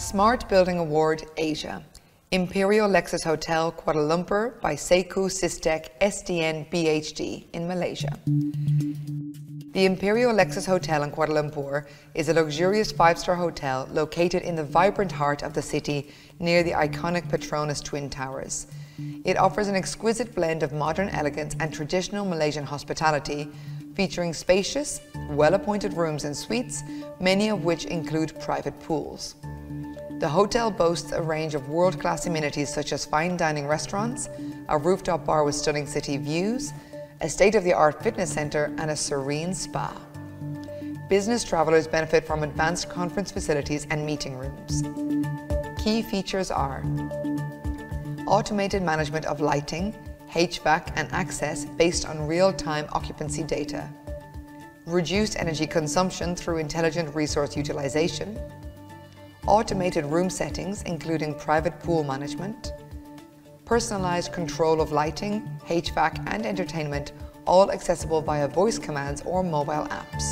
Smart Building Award Asia. Imperial Lexis Hotel Kuala Lumpur by Seiko Sistek SDN BHD in Malaysia. The Imperial Lexis Hotel in Kuala Lumpur is a luxurious five-star hotel located in the vibrant heart of the city near the iconic Petronas Twin Towers. It offers an exquisite blend of modern elegance and traditional Malaysian hospitality, featuring spacious, well-appointed rooms and suites, many of which include private pools. The hotel boasts a range of world-class amenities such as fine dining restaurants, a rooftop bar with stunning city views, a state-of-the-art fitness center, and a serene spa. Business travelers benefit from advanced conference facilities and meeting rooms. Key features are automated management of lighting, HVAC and access based on real-time occupancy data, reduced energy consumption through intelligent resource utilization, automated room settings including private pool management, personalized control of lighting, HVAC and entertainment, all accessible via voice commands or mobile apps.